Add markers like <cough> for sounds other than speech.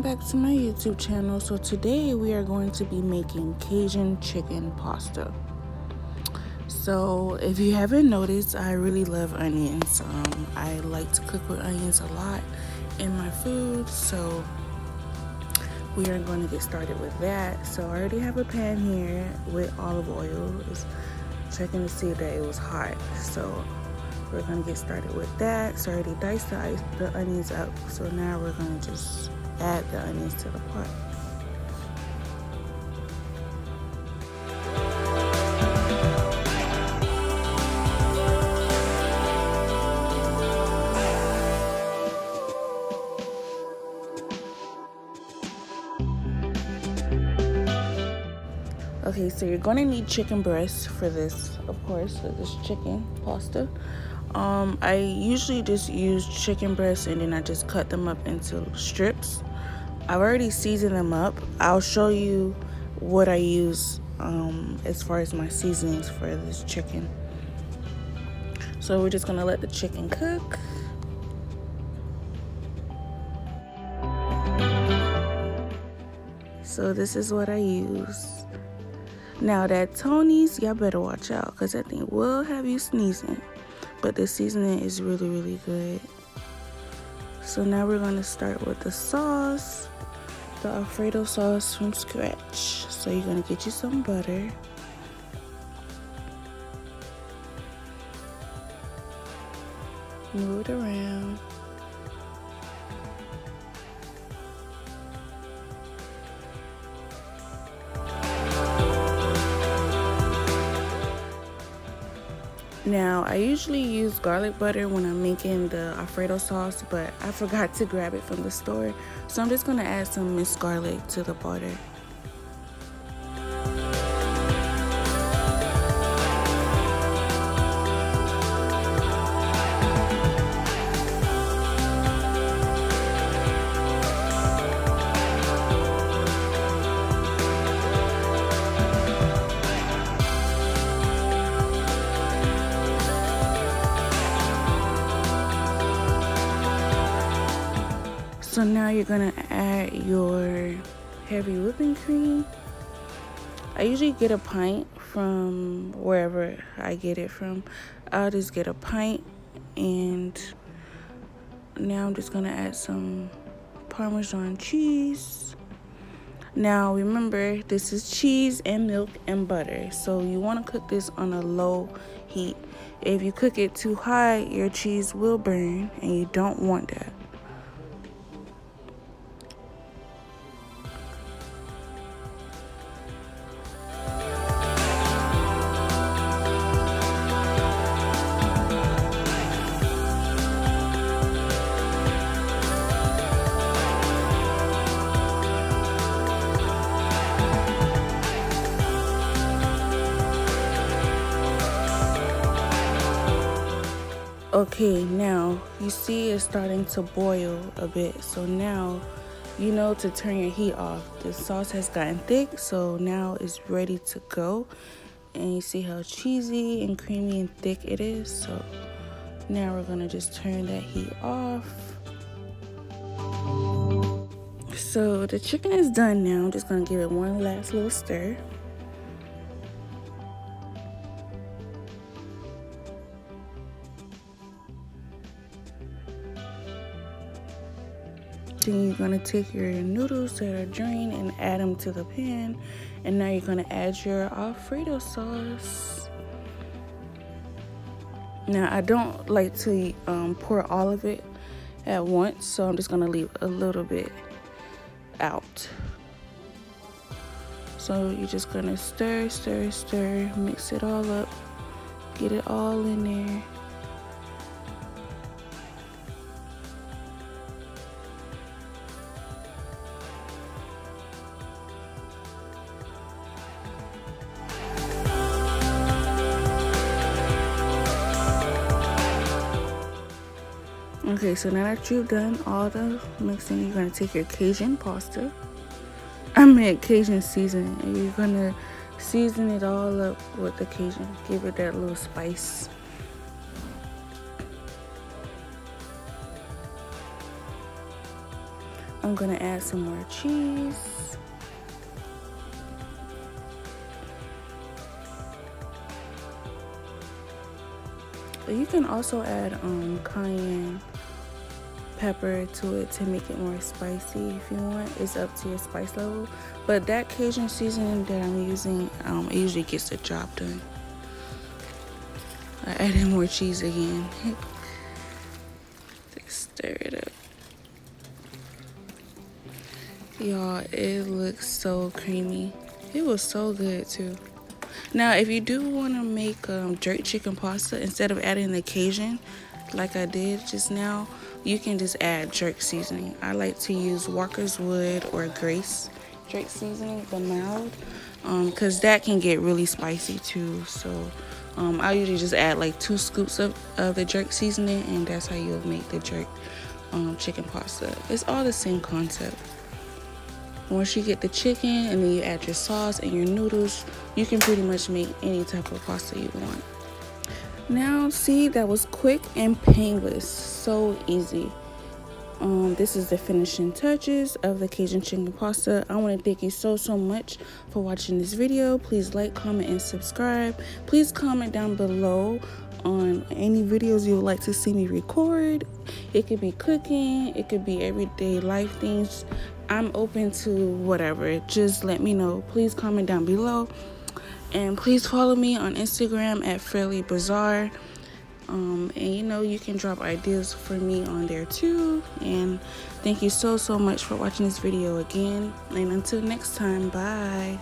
back to my YouTube channel. So today we are going to be making Cajun chicken pasta. So if you haven't noticed, I really love onions. Um, I like to cook with onions a lot in my food. So we are going to get started with that. So I already have a pan here with olive oil. Just checking to see that it was hot. So we're gonna get started with that. So I already diced the, the onions up. So now we're gonna just add the onions to the pot. Okay, so you're gonna need chicken breasts for this, of course, for this chicken pasta. Um, I usually just use chicken breasts and then I just cut them up into strips. I've already seasoned them up. I'll show you what I use um, as far as my seasonings for this chicken. So we're just gonna let the chicken cook. So this is what I use. Now that Tony's, y'all better watch out because that thing will have you sneezing. But the seasoning is really, really good. So now we're gonna start with the sauce the Alfredo sauce from scratch. So you're gonna get you some butter. Move it around. Now, I usually use garlic butter when I'm making the Alfredo sauce, but I forgot to grab it from the store. So I'm just gonna add some minced garlic to the butter. So now you're gonna add your heavy whipping cream. I usually get a pint from wherever I get it from. I'll just get a pint and now I'm just gonna add some Parmesan cheese. Now remember, this is cheese and milk and butter. So you wanna cook this on a low heat. If you cook it too high, your cheese will burn and you don't want that. Okay, now you see it's starting to boil a bit. So now you know to turn your heat off. The sauce has gotten thick, so now it's ready to go. And you see how cheesy and creamy and thick it is. So now we're gonna just turn that heat off. So the chicken is done now. I'm just gonna give it one last little stir. Then you're gonna take your noodles that are drained and add them to the pan. And now you're gonna add your Alfredo sauce. Now I don't like to um, pour all of it at once, so I'm just gonna leave a little bit out. So you're just gonna stir, stir, stir, mix it all up, get it all in there. Okay, so now that you've done all the mixing, you're gonna take your Cajun pasta. I mean Cajun season, and you're gonna season it all up with the Cajun. Give it that little spice. I'm gonna add some more cheese. But you can also add um, cayenne pepper to it to make it more spicy if you want. It's up to your spice level. But that Cajun seasoning that I'm using, um, it usually gets the job done. I added more cheese again. <laughs> Stir it up. Y'all, it looks so creamy. It was so good too. Now, if you do want to make um, jerk chicken pasta, instead of adding the Cajun, like I did just now, you can just add jerk seasoning. I like to use Walkerswood or Grace jerk seasoning, the mild, because um, that can get really spicy too. So um, I usually just add like two scoops of, of the jerk seasoning, and that's how you'll make the jerk um, chicken pasta. It's all the same concept. Once you get the chicken and then you add your sauce and your noodles, you can pretty much make any type of pasta you want. Now, see, that was quick and painless. So easy. Um, this is the finishing touches of the Cajun chicken pasta. I want to thank you so, so much for watching this video. Please like, comment, and subscribe. Please comment down below on any videos you would like to see me record. It could be cooking, it could be everyday life things. I'm open to whatever. Just let me know. Please comment down below. And please follow me on Instagram at Fairly Bizarre. Um, and you know, you can drop ideas for me on there too. And thank you so, so much for watching this video again. And until next time, bye.